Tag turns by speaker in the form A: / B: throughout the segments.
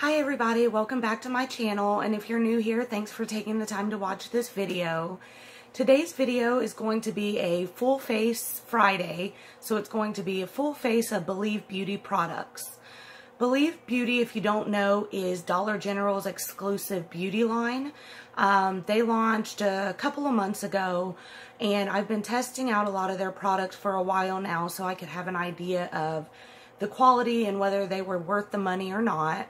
A: Hi everybody, welcome back to my channel and if you're new here, thanks for taking the time to watch this video. Today's video is going to be a full face Friday, so it's going to be a full face of Believe Beauty products. Believe Beauty, if you don't know, is Dollar General's exclusive beauty line. Um, they launched a couple of months ago and I've been testing out a lot of their products for a while now so I could have an idea of the quality and whether they were worth the money or not.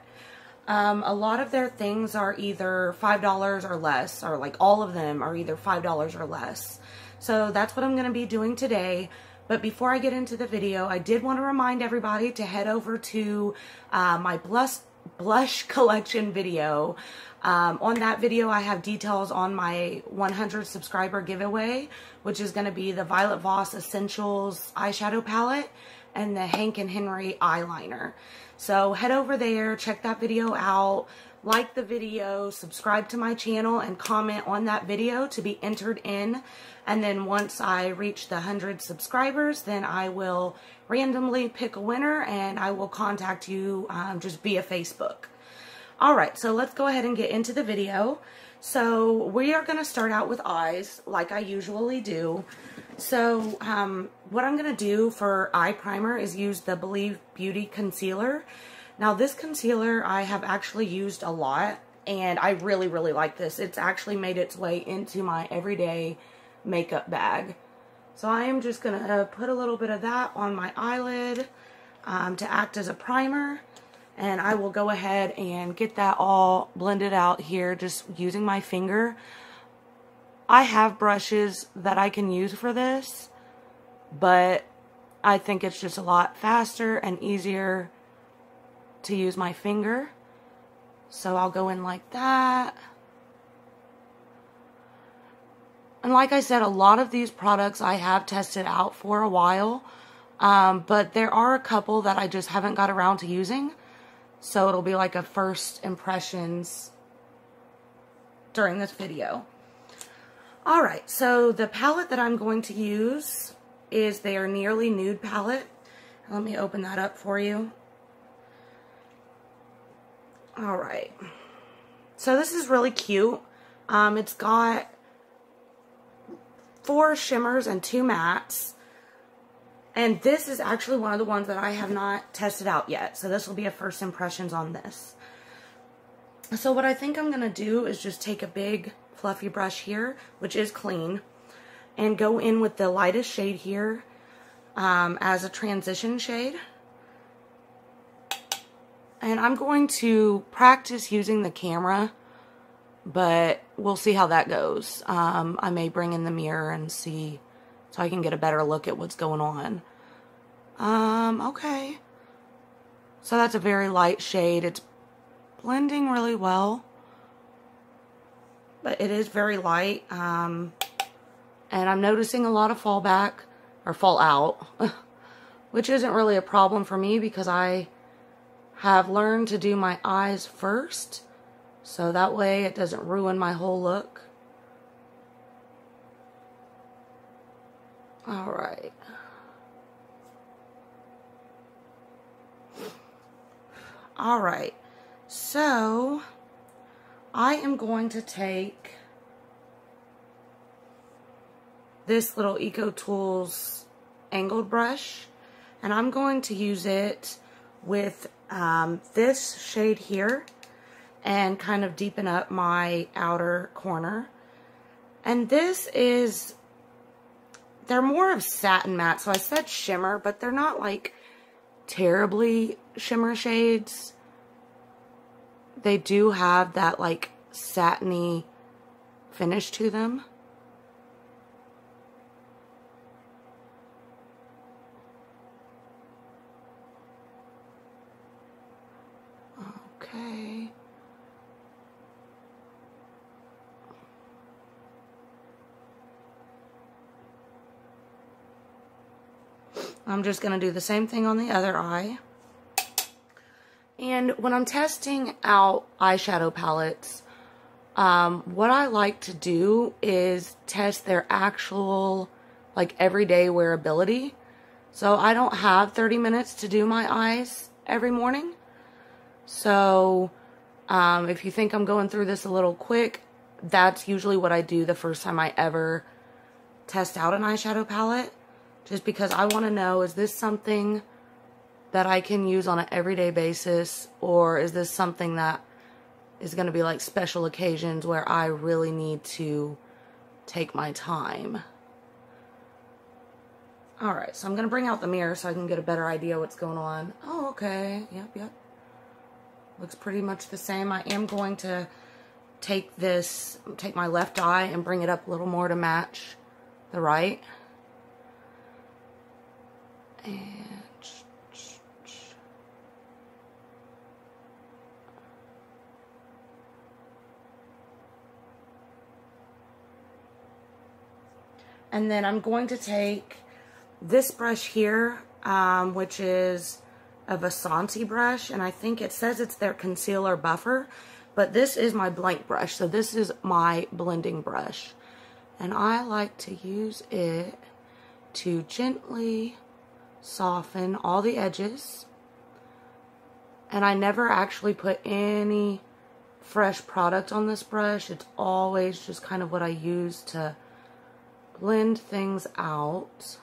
A: Um, a lot of their things are either $5 or less, or like all of them are either $5 or less. So that's what I'm going to be doing today. But before I get into the video, I did want to remind everybody to head over to uh, my blush, blush collection video. Um, on that video, I have details on my 100 subscriber giveaway, which is going to be the Violet Voss Essentials eyeshadow palette and the Hank and Henry eyeliner. So head over there, check that video out, like the video, subscribe to my channel, and comment on that video to be entered in. And then once I reach the 100 subscribers, then I will randomly pick a winner and I will contact you um, just via Facebook. Alright, so let's go ahead and get into the video. So we are going to start out with eyes, like I usually do. So um, what I'm going to do for eye primer is use the Believe Beauty Concealer. Now this concealer I have actually used a lot and I really, really like this. It's actually made its way into my everyday makeup bag. So I am just going to put a little bit of that on my eyelid um, to act as a primer. And I will go ahead and get that all blended out here just using my finger. I have brushes that I can use for this, but I think it's just a lot faster and easier to use my finger. So I'll go in like that. And like I said, a lot of these products I have tested out for a while. Um, but there are a couple that I just haven't got around to using. So it'll be like a first impressions during this video. Alright, so the palette that I'm going to use is their Nearly Nude palette. Let me open that up for you. Alright. So this is really cute. Um, it's got four shimmers and two mattes. And this is actually one of the ones that I have not tested out yet. So this will be a first impressions on this. So what I think I'm going to do is just take a big fluffy brush here, which is clean, and go in with the lightest shade here um, as a transition shade. And I'm going to practice using the camera, but we'll see how that goes. Um, I may bring in the mirror and see so I can get a better look at what's going on. Um, okay. So that's a very light shade. It's blending really well but it is very light. Um, and I'm noticing a lot of fallback or fallout, which isn't really a problem for me because I have learned to do my eyes first. So that way it doesn't ruin my whole look. Alright. Alright. So... I am going to take this little Eco Tools angled brush and I'm going to use it with um, this shade here and kind of deepen up my outer corner. And this is, they're more of satin matte, so I said shimmer, but they're not like terribly shimmer shades they do have that like satiny finish to them. Okay. I'm just going to do the same thing on the other eye. And when I'm testing out eyeshadow palettes, um, what I like to do is test their actual, like, everyday wearability. So I don't have 30 minutes to do my eyes every morning. So Um, if you think I'm going through this a little quick, that's usually what I do the first time I ever test out an eyeshadow palette. Just because I want to know, is this something that I can use on an everyday basis? Or is this something that is going to be like special occasions where I really need to take my time? Alright, so I'm going to bring out the mirror so I can get a better idea what's going on. Oh, okay. Yep, yep. Looks pretty much the same. I am going to take this, take my left eye and bring it up a little more to match the right. And And then I'm going to take this brush here, um, which is a Vasanti brush, and I think it says it's their concealer buffer, but this is my blank brush, so this is my blending brush. And I like to use it to gently soften all the edges. And I never actually put any fresh product on this brush. It's always just kind of what I use to blend things out.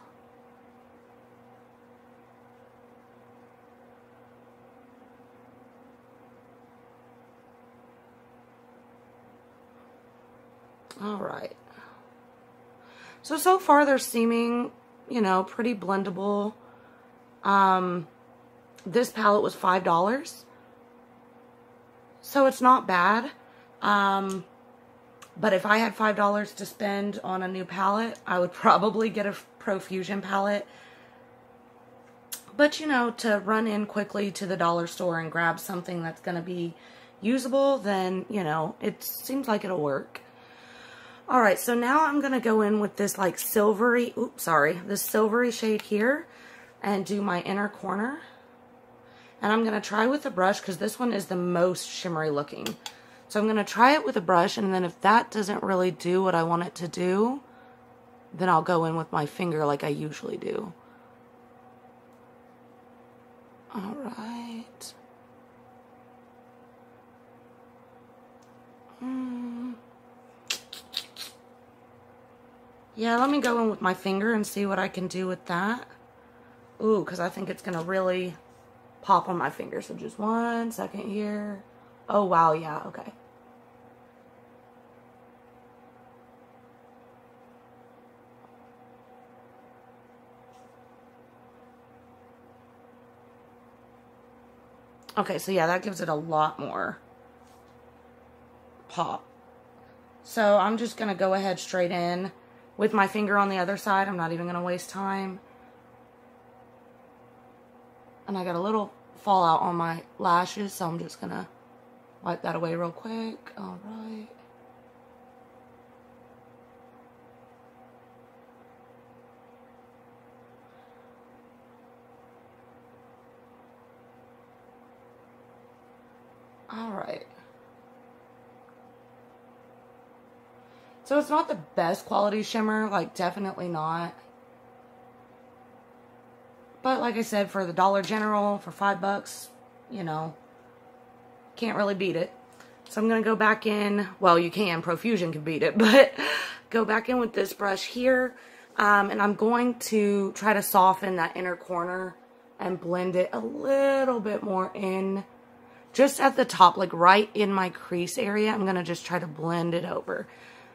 A: All right. So, so far they're seeming, you know, pretty blendable. Um, this palette was $5. So it's not bad. Um, but if I had $5 to spend on a new palette, I would probably get a Profusion palette. But, you know, to run in quickly to the dollar store and grab something that's going to be usable, then, you know, it seems like it'll work. All right, so now I'm going to go in with this like silvery, oops, sorry, this silvery shade here and do my inner corner. And I'm going to try with the brush because this one is the most shimmery looking. So I'm going to try it with a brush and then if that doesn't really do what I want it to do, then I'll go in with my finger like I usually do. All right. Hmm. Yeah, let me go in with my finger and see what I can do with that. Ooh, because I think it's going to really pop on my finger. So just one second here. Oh, wow, yeah, okay. Okay, so yeah, that gives it a lot more pop. So I'm just going to go ahead straight in with my finger on the other side. I'm not even going to waste time. And I got a little fallout on my lashes, so I'm just going to wipe that away real quick. All right. All right. So it's not the best quality shimmer, like definitely not. But like I said, for the Dollar General, for five bucks, you know, can't really beat it. So I'm going to go back in, well, you can, Profusion can beat it, but go back in with this brush here. Um, and I'm going to try to soften that inner corner and blend it a little bit more in just at the top, like right in my crease area. I'm going to just try to blend it over.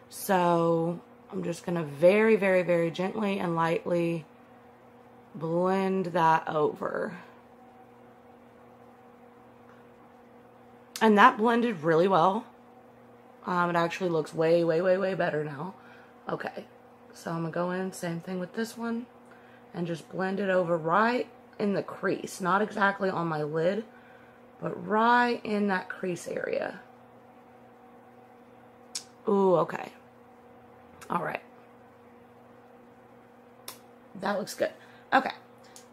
A: So I'm just going to very, very, very gently and lightly blend that over. And that blended really well. Um, it actually looks way, way, way, way better now. Okay, so I'm going to go in, same thing with this one, and just blend it over right in the crease. Not exactly on my lid, but right in that crease area. Ooh, okay. All right. That looks good. Okay.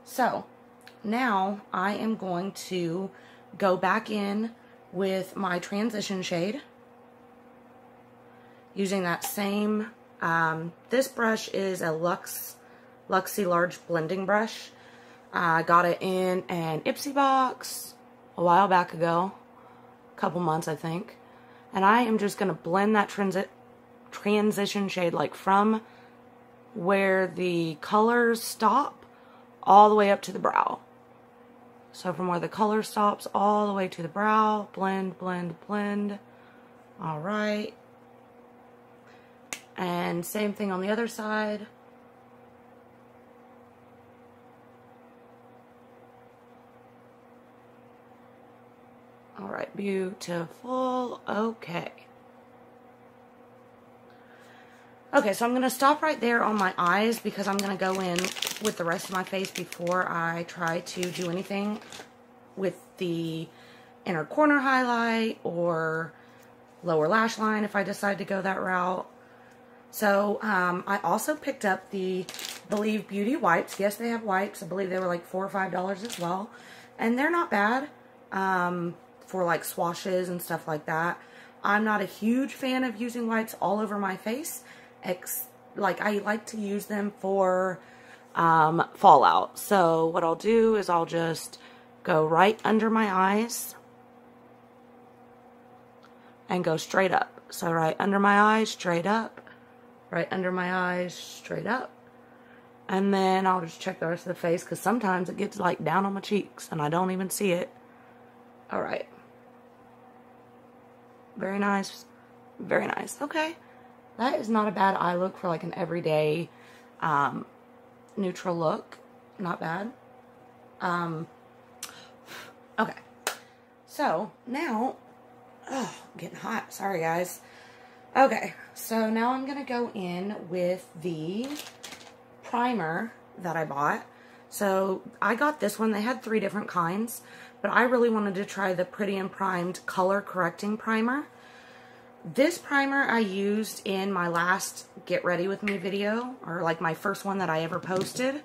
A: So now I am going to go back in with my transition shade using that same, um, this brush is a Lux, Luxie Large Blending Brush. I got it in an Ipsy box a while back ago. a couple months, I think. And I am just going to blend that transi transition shade like from where the colors stop all the way up to the brow. So from where the color stops all the way to the brow, blend, blend, blend. All right. And same thing on the other side. All right, beautiful. Okay. Okay, so I'm going to stop right there on my eyes because I'm going to go in with the rest of my face before I try to do anything with the inner corner highlight or lower lash line if I decide to go that route. So um, I also picked up the Believe Beauty wipes. Yes, they have wipes. I believe they were like 4 or $5 as well. And they're not bad. Um, for like swashes and stuff like that. I'm not a huge fan of using wipes all over my face. Ex like I like to use them for um, fallout. So what I'll do is I'll just go right under my eyes and go straight up. So right under my eyes, straight up. Right under my eyes, straight up. And then I'll just check the rest of the face because sometimes it gets like down on my cheeks and I don't even see it. All right. Very nice. Very nice. Okay. That is not a bad eye look for like an everyday um, neutral look. Not bad. Um, okay. So now, oh, I'm getting hot. Sorry, guys. Okay. So now I'm going to go in with the primer that I bought. So I got this one. They had three different kinds. But I really wanted to try the Pretty and Primed Color Correcting Primer. This primer I used in my last Get Ready With Me video, or like my first one that I ever posted.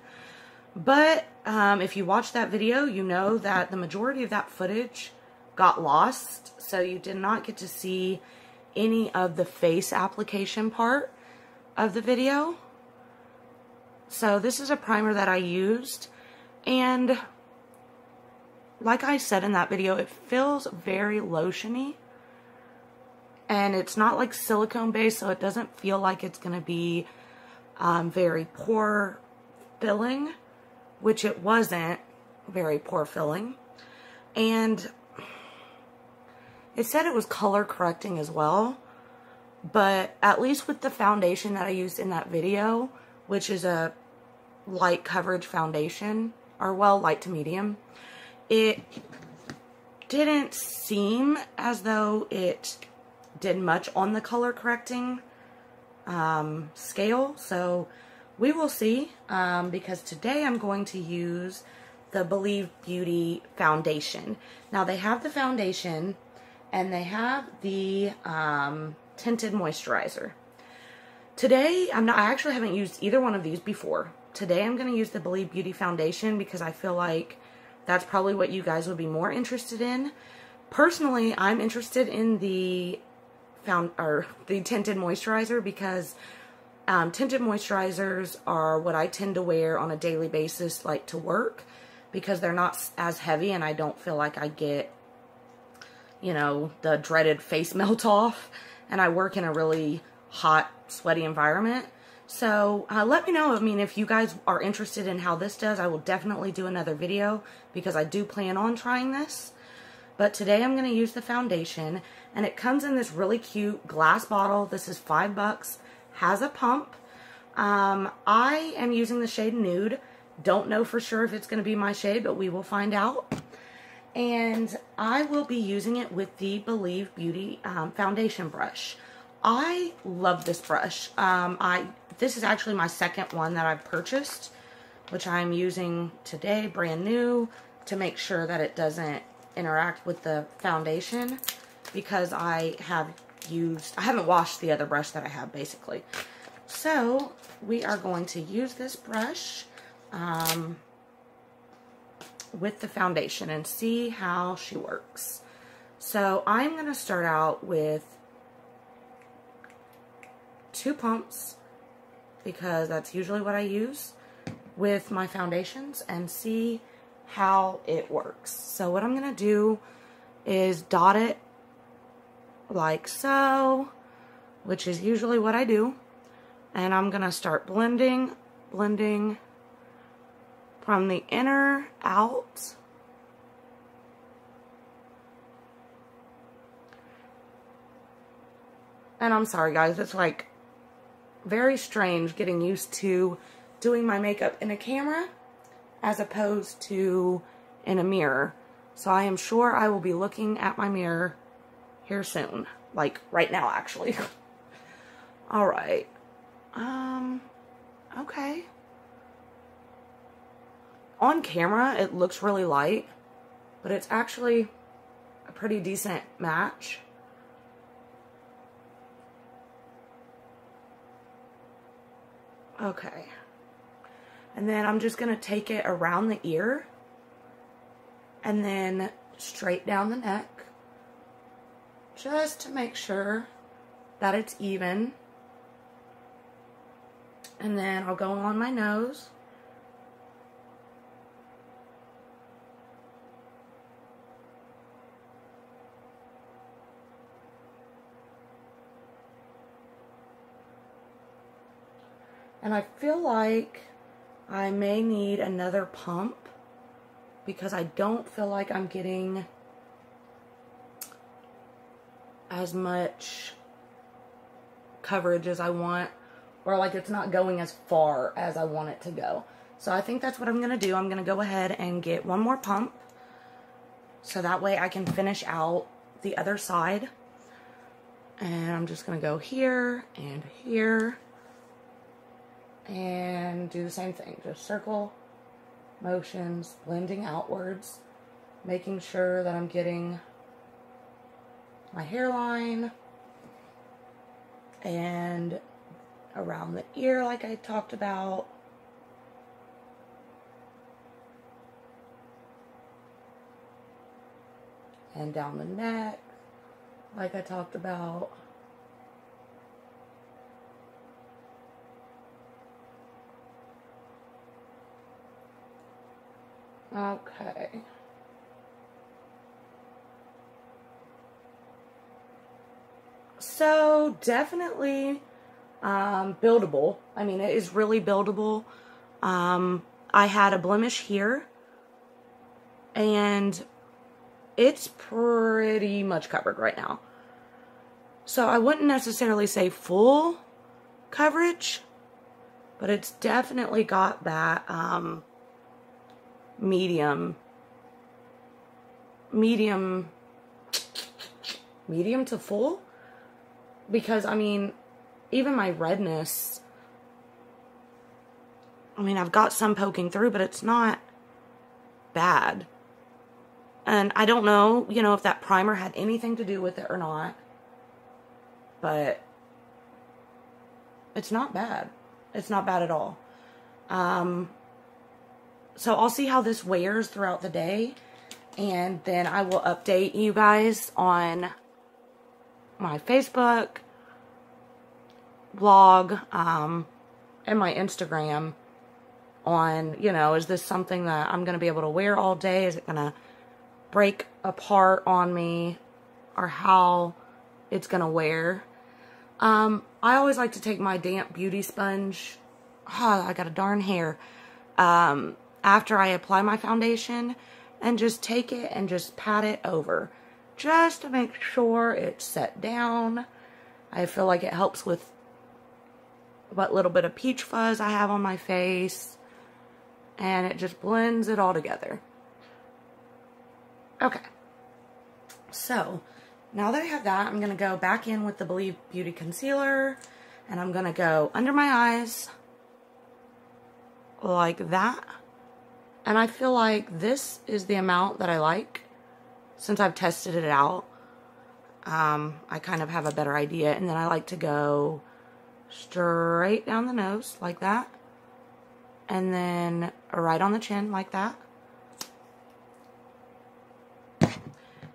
A: But um, if you watch that video, you know that the majority of that footage got lost. So you did not get to see any of the face application part of the video. So this is a primer that I used. And like I said in that video, it feels very lotiony. And it's not like silicone based, so it doesn't feel like it's going to be um, very pore filling, which it wasn't very pore filling. And it said it was color correcting as well. But at least with the foundation that I used in that video, which is a light coverage foundation, or well, light to medium, it didn't seem as though it did much on the color correcting um, scale. So we will see um, because today I'm going to use the Believe Beauty foundation. Now they have the foundation and they have the um, tinted moisturizer. Today, I'm not, I actually haven't used either one of these before. Today I'm going to use the Believe Beauty foundation because I feel like that's probably what you guys would be more interested in. Personally, I'm interested in the found or the tinted moisturizer because um, tinted moisturizers are what I tend to wear on a daily basis, like to work, because they're not as heavy and I don't feel like I get, you know, the dreaded face melt off. And I work in a really hot, sweaty environment. So uh, let me know, I mean, if you guys are interested in how this does, I will definitely do another video because I do plan on trying this. But today I'm going to use the foundation and it comes in this really cute glass bottle. This is five bucks, has a pump. Um, I am using the shade Nude. Don't know for sure if it's going to be my shade, but we will find out. And I will be using it with the Believe Beauty um, foundation brush. I love this brush. Um, I This is actually my second one that I've purchased, which I'm using today, brand new, to make sure that it doesn't interact with the foundation because I have used, I haven't washed the other brush that I have basically. So we are going to use this brush um, with the foundation and see how she works. So I'm going to start out with two pumps because that's usually what I use with my foundations and see how it works. So what I'm going to do is dot it like so, which is usually what I do. And I'm going to start blending, blending from the inner out. And I'm sorry guys, it's like very strange getting used to doing my makeup in a camera as opposed to in a mirror. So I am sure I will be looking at my mirror here soon. Like right now actually. Alright. Um, okay. On camera, it looks really light, but it's actually a pretty decent match. Okay. And then I'm just going to take it around the ear and then straight down the neck just to make sure that it's even. And then I'll go on my nose. And I feel like I may need another pump because I don't feel like I'm getting as much coverage as I want or like it's not going as far as I want it to go. So I think that's what I'm going to do. I'm going to go ahead and get one more pump so that way I can finish out the other side. And I'm just going to go here and here and do the same thing. Just circle motions, blending outwards, making sure that I'm getting my hairline and around the ear like I talked about. And down the neck like I talked about. Okay. Definitely um, buildable. I mean, it is really buildable. Um, I had a blemish here and it's pretty much covered right now. So I wouldn't necessarily say full coverage, but it's definitely got that um, medium, medium, medium to full. Because, I mean, even my redness, I mean, I've got some poking through, but it's not bad. And I don't know, you know, if that primer had anything to do with it or not. But it's not bad. It's not bad at all. Um, so I'll see how this wears throughout the day. And then I will update you guys on my Facebook, blog, um, and my Instagram on, you know, is this something that I'm going to be able to wear all day? Is it going to break apart on me? Or how it's going to wear? Um, I always like to take my damp beauty sponge. Oh, I got a darn hair. Um, after I apply my foundation and just take it and just pat it over just to make sure it's set down. I feel like it helps with what little bit of peach fuzz I have on my face and it just blends it all together. Okay. So, now that I have that, I'm going to go back in with the Believe Beauty Concealer and I'm going to go under my eyes like that. And I feel like this is the amount that I like since I've tested it out. Um, I kind of have a better idea. And then I like to go straight down the nose like that. And then right on the chin like that.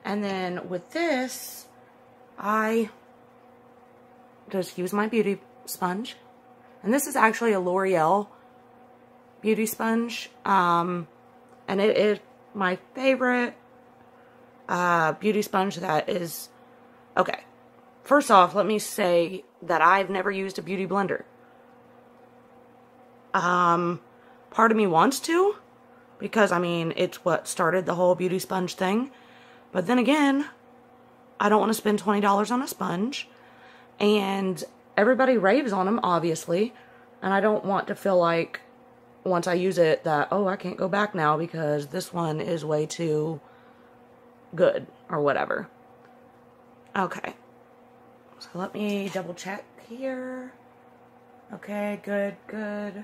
A: And then with this, I just use my beauty sponge. And this is actually a L'Oreal beauty sponge. Um, and it is my favorite uh, beauty sponge that is, okay, first off, let me say that I've never used a beauty blender. Um, part of me wants to, because, I mean, it's what started the whole beauty sponge thing. But then again, I don't want to spend $20 on a sponge. And everybody raves on them, obviously. And I don't want to feel like once I use it that, oh, I can't go back now because this one is way too good or whatever. Okay. So let me double check here. Okay, good, good.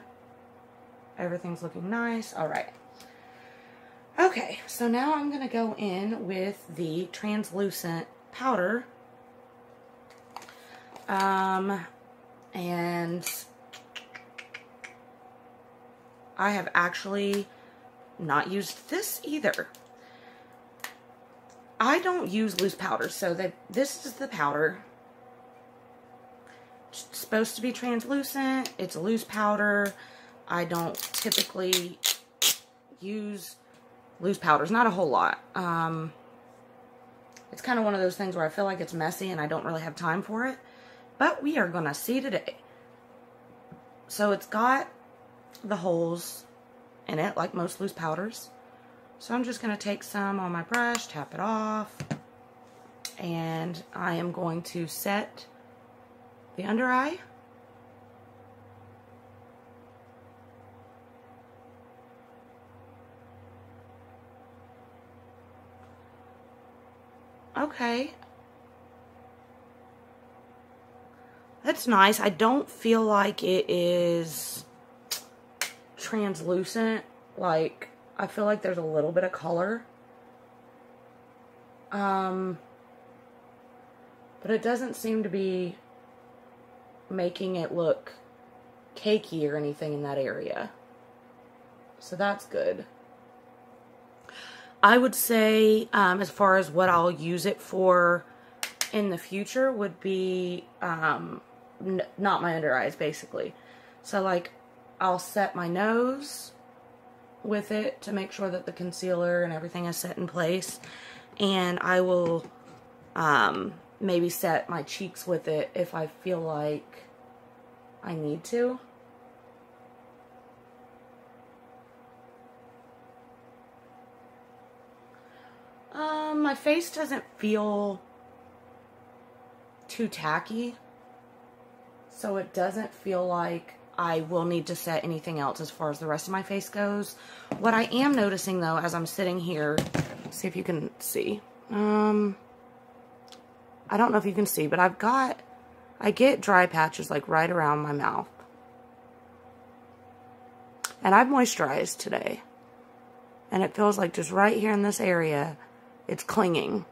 A: Everything's looking nice. All right. Okay, so now I'm going to go in with the translucent powder. Um, and I have actually not used this either. I don't use loose powder, so that this is the powder. It's supposed to be translucent. It's a loose powder. I don't typically use loose powders. Not a whole lot. Um, it's kind of one of those things where I feel like it's messy and I don't really have time for it. But we are going to see today. So it's got the holes in it, like most loose powders. So I'm just going to take some on my brush, tap it off, and I am going to set the under eye. Okay. That's nice. I don't feel like it is translucent. Like, I feel like there's a little bit of color. Um, but it doesn't seem to be making it look cakey or anything in that area. So that's good. I would say, um, as far as what I'll use it for in the future, would be um, not my under eyes, basically. So, like, I'll set my nose with it to make sure that the concealer and everything is set in place. And I will um, maybe set my cheeks with it if I feel like I need to. Um, my face doesn't feel too tacky. So it doesn't feel like I will need to set anything else as far as the rest of my face goes. What I am noticing though, as I'm sitting here, see if you can see. Um, I don't know if you can see, but I've got, I get dry patches like right around my mouth. And I've moisturized today. And it feels like just right here in this area, it's clinging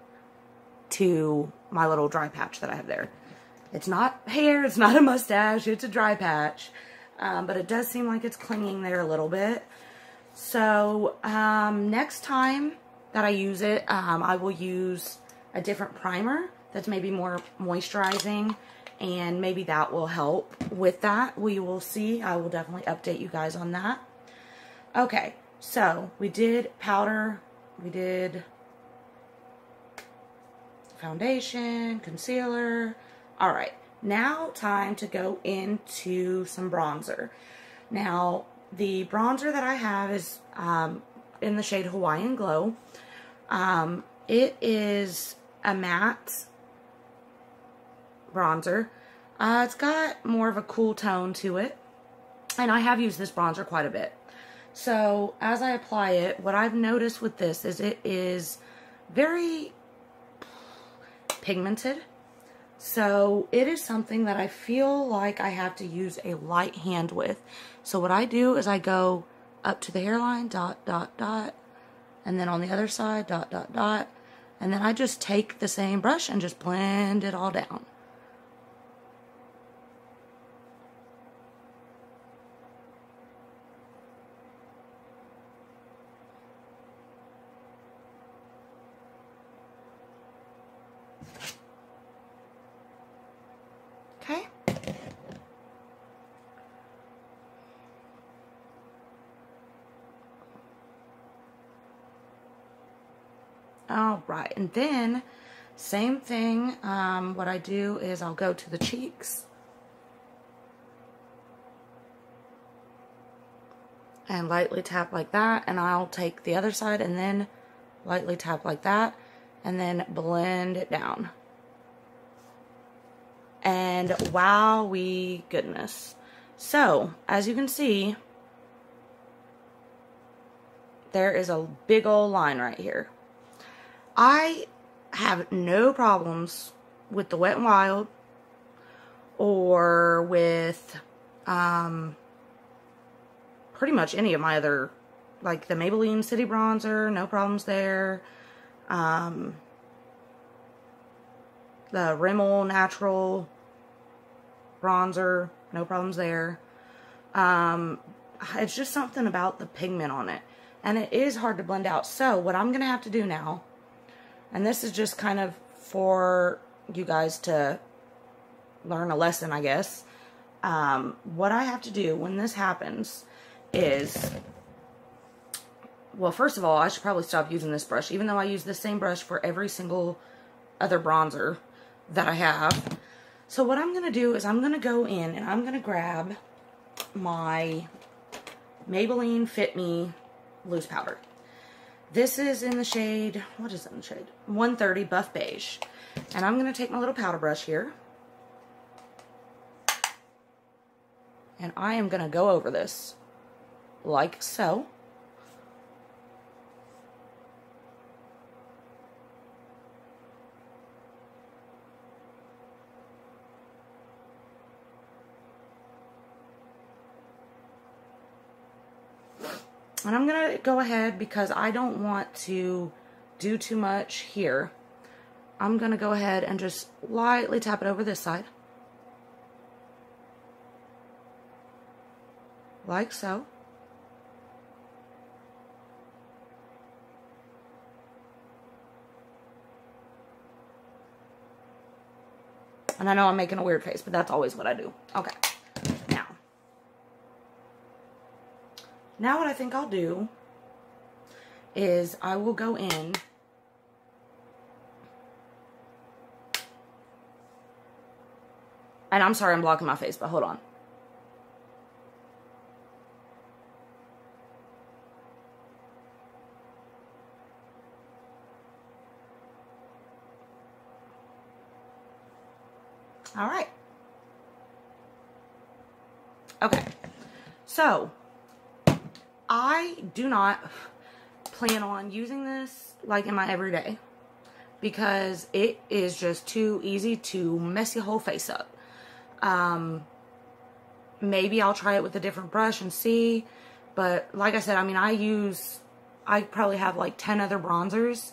A: to my little dry patch that I have there. It's not hair, it's not a mustache, it's a dry patch. Um, but it does seem like it's clinging there a little bit. So um, next time that I use it, um, I will use a different primer that's maybe more moisturizing and maybe that will help with that. We will see. I will definitely update you guys on that. Okay, so we did powder, we did foundation, concealer. All right, now time to go into some bronzer. Now, the bronzer that I have is um, in the shade Hawaiian Glow. Um, it is a matte bronzer. Uh, it's got more of a cool tone to it. And I have used this bronzer quite a bit. So, as I apply it, what I've noticed with this is it is very pigmented. So it is something that I feel like I have to use a light hand with. So what I do is I go up to the hairline, dot, dot, dot, and then on the other side, dot, dot, dot, and then I just take the same brush and just blend it all down. All right, and then Same thing, um, what I do is I'll go to the cheeks. And lightly tap like that. And I'll take the other side and then lightly tap like that. And then blend it down. And wow, we goodness. So, as you can see, there is a big old line right here. I have no problems with the Wet n Wild or with um, pretty much any of my other, like the Maybelline City Bronzer, no problems there. Um, the Rimmel Natural Bronzer, no problems there. Um, it's just something about the pigment on it. And it is hard to blend out. So what I'm going to have to do now and this is just kind of for you guys to learn a lesson, I guess. Um, what I have to do when this happens is, well, first of all, I should probably stop using this brush, even though I use the same brush for every single other bronzer that I have. So what I'm going to do is I'm going to go in and I'm going to grab my Maybelline Fit Me loose powder. This is in the shade, what is it in the shade? 130 Buff Beige. And I'm going to take my little powder brush here. And I am going to go over this like so. And I'm going to go ahead because I don't want to do too much here. I'm going to go ahead and just lightly tap it over this side. Like so. And I know I'm making a weird face, but that's always what I do. Okay. Now what I think I'll do is I will go in and I'm sorry I'm blocking my face, but hold on. All right. Okay. So, I do not plan on using this like in my everyday because it is just too easy to mess your whole face up. Um, maybe I'll try it with a different brush and see. But like I said, I mean, I use, I probably have like 10 other bronzers,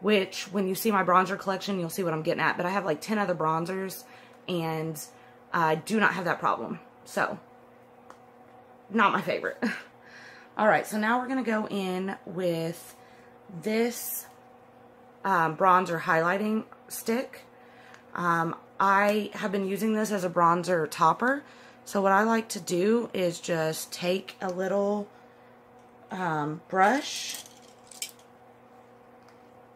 A: which when you see my bronzer collection, you'll see what I'm getting at. But I have like 10 other bronzers and I do not have that problem. So, not my favorite. All right, so now we're going to go in with this um, bronzer highlighting stick. Um, I have been using this as a bronzer topper. So what I like to do is just take a little um, brush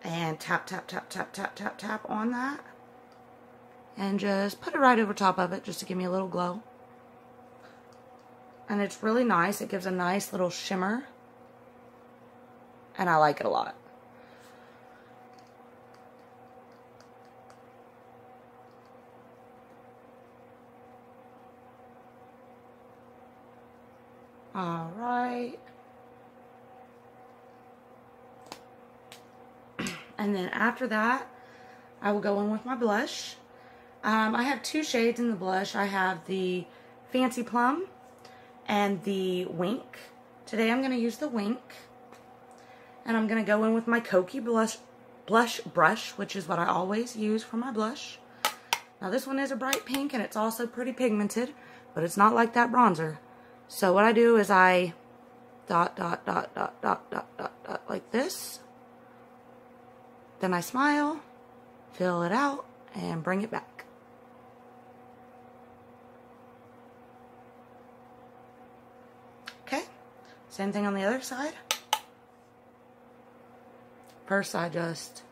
A: and tap, tap, tap, tap, tap, tap, tap on that. And just put it right over top of it just to give me a little glow. And it's really nice. It gives a nice little shimmer. And I like it a lot. All right. And then after that, I will go in with my blush. Um, I have two shades in the blush. I have the Fancy Plum and the Wink. Today I'm going to use the Wink. And I'm going to go in with my Kokie blush, blush brush, which is what I always use for my blush. Now this one is a bright pink and it's also pretty pigmented, but it's not like that bronzer. So what I do is I dot, dot, dot, dot, dot, dot, dot, dot, like this. Then I smile, fill it out, and bring it back. Same thing on the other side. First I just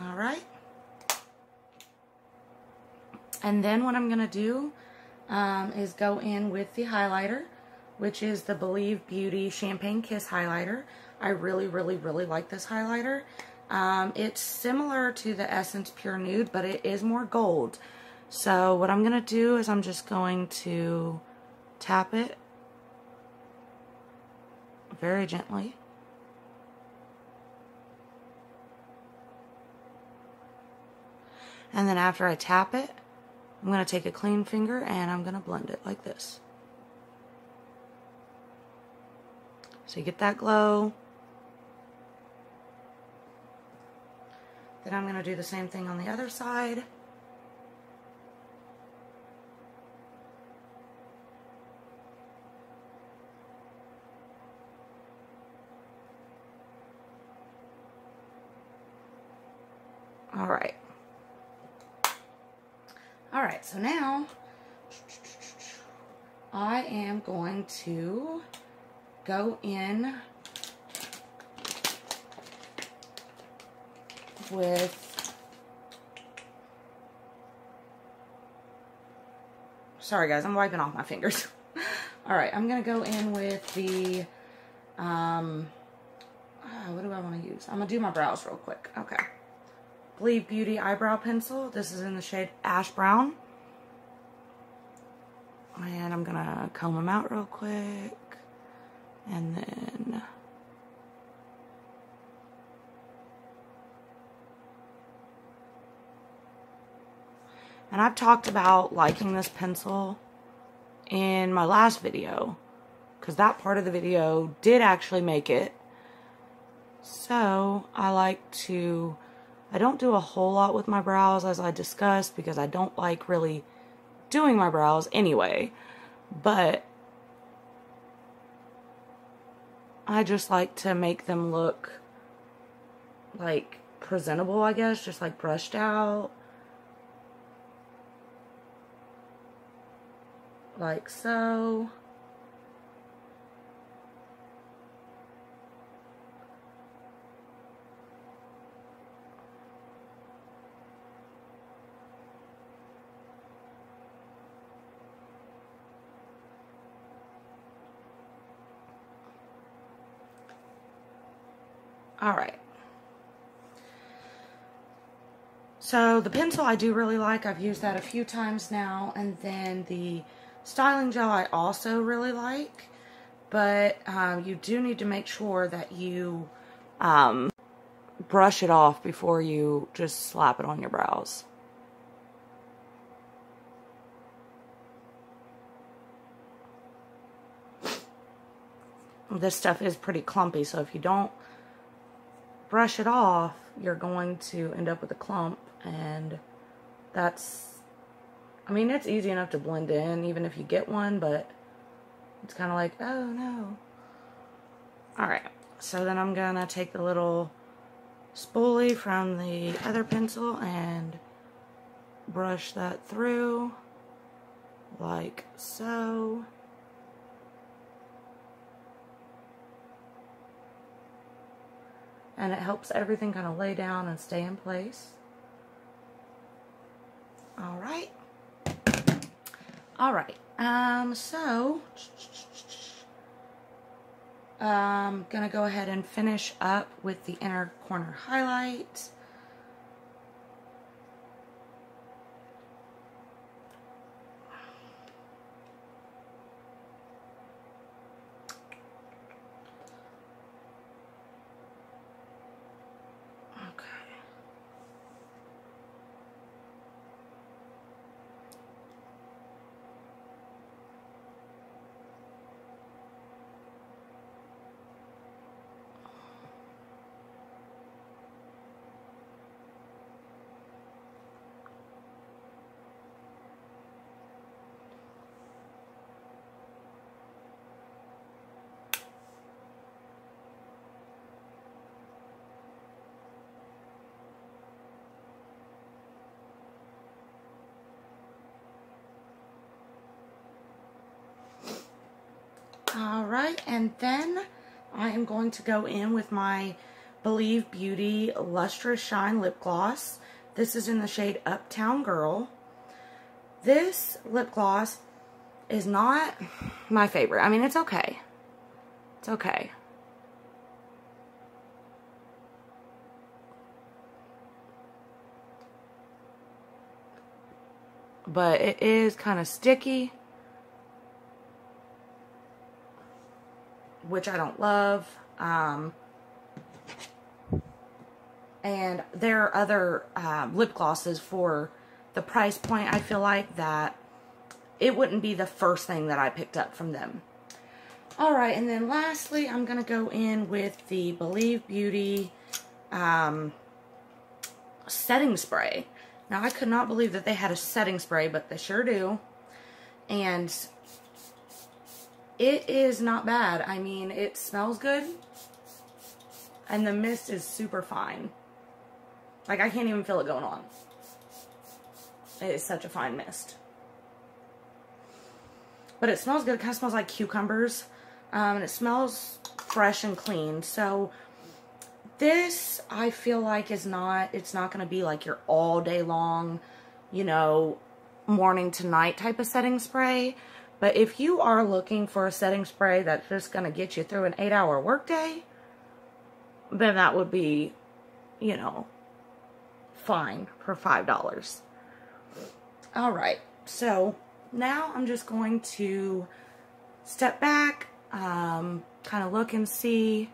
A: All right. And then what I'm going to do um, is go in with the highlighter, which is the Believe Beauty Champagne Kiss Highlighter. I really, really, really like this highlighter. Um, it's similar to the Essence Pure Nude, but it is more gold. So what I'm going to do is I'm just going to tap it very gently. And then after I tap it, I'm going to take a clean finger and I'm going to blend it like this. So you get that glow. Then I'm going to do the same thing on the other side. All right. All right, so now I am going to go in with, sorry guys, I'm wiping off my fingers. All right, I'm going to go in with the, um, uh, what do I want to use? I'm going to do my brows real quick. Okay. Believe Beauty Eyebrow Pencil. This is in the shade Ash Brown. And I'm going to comb them out real quick. And then... And I've talked about liking this pencil in my last video. Because that part of the video did actually make it. So, I like to I don't do a whole lot with my brows as I discussed because I don't like really doing my brows anyway. But I just like to make them look like presentable, I guess, just like brushed out. Like so. All right. So the pencil I do really like. I've used that a few times now. And then the styling gel I also really like. But um, you do need to make sure that you um, brush it off before you just slap it on your brows. This stuff is pretty clumpy, so if you don't brush it off, you're going to end up with a clump and that's, I mean, it's easy enough to blend in even if you get one, but it's kind of like, oh no. Alright, so then I'm going to take the little spoolie from the other pencil and brush that through like so. and it helps everything kind of lay down and stay in place. All right. All right. Um, so, I'm um, going to go ahead and finish up with the inner corner highlight. All right, and then I am going to go in with my Believe Beauty Lustrous Shine Lip Gloss. This is in the shade Uptown Girl. This lip gloss is not my favorite. I mean, it's okay. It's okay. But it is kind of sticky. Which I don't love. Um, and there are other um, lip glosses for the price point, I feel like, that it wouldn't be the first thing that I picked up from them. Alright, and then lastly, I'm going to go in with the Believe Beauty um, setting spray. Now, I could not believe that they had a setting spray, but they sure do. And it is not bad. I mean, it smells good. And the mist is super fine. Like, I can't even feel it going on. It is such a fine mist. But it smells good. It kind of smells like cucumbers. Um, and it smells fresh and clean. So, this, I feel like, is not, it's not going to be like your all day long, you know, morning to night type of setting spray. But if you are looking for a setting spray that's just going to get you through an eight hour workday, then that would be, you know, fine for $5. All right, so now I'm just going to step back, um, kind of look and see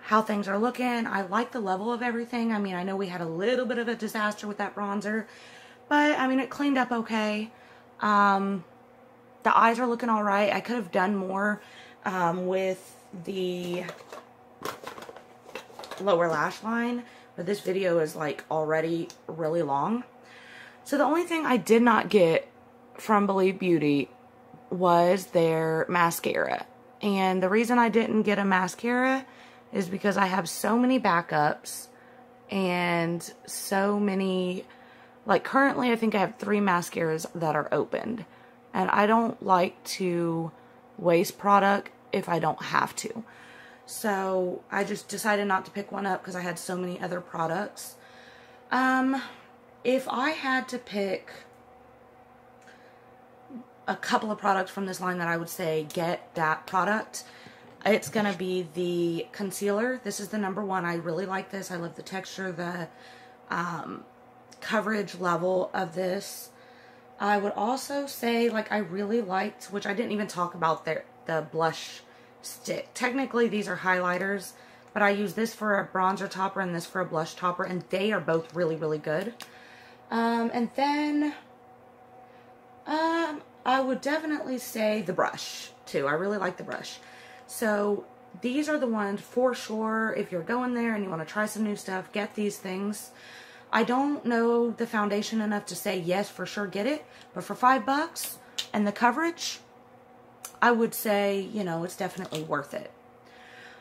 A: how things are looking. I like the level of everything. I mean, I know we had a little bit of a disaster with that bronzer, but I mean, it cleaned up okay. Um, the eyes are looking all right. I could have done more um, with the lower lash line but this video is like already really long. So the only thing I did not get from Believe Beauty was their mascara. And the reason I didn't get a mascara is because I have so many backups and so many, like currently I think I have three mascaras that are opened. And I don't like to waste product if I don't have to. So I just decided not to pick one up because I had so many other products. Um, if I had to pick a couple of products from this line that I would say get that product, it's going to be the concealer. This is the number one. I really like this. I love the texture, the um, coverage level of this. I would also say, like, I really liked, which I didn't even talk about there, the blush stick. Technically, these are highlighters, but I use this for a bronzer topper and this for a blush topper, and they are both really, really good. Um, and then, um, I would definitely say the brush, too. I really like the brush. So, these are the ones for sure. If you're going there and you want to try some new stuff, get these things. I don't know the foundation enough to say yes, for sure, get it. But for five bucks and the coverage, I would say, you know, it's definitely worth it.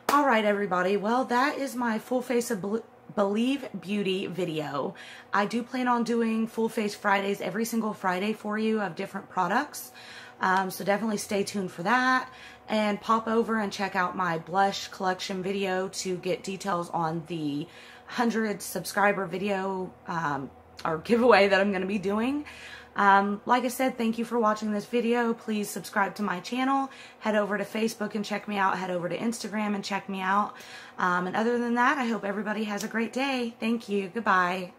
A: All right, everybody. Well, that is my full face of Believe Beauty video. I do plan on doing full face Fridays every single Friday for you of different products. Um, so definitely stay tuned for that and pop over and check out my blush collection video to get details on the 100 subscriber video um, or giveaway that I'm going to be doing. Um, like I said, thank you for watching this video. Please subscribe to my channel. Head over to Facebook and check me out. Head over to Instagram and check me out. Um, and other than that, I hope everybody has a great day. Thank you. Goodbye.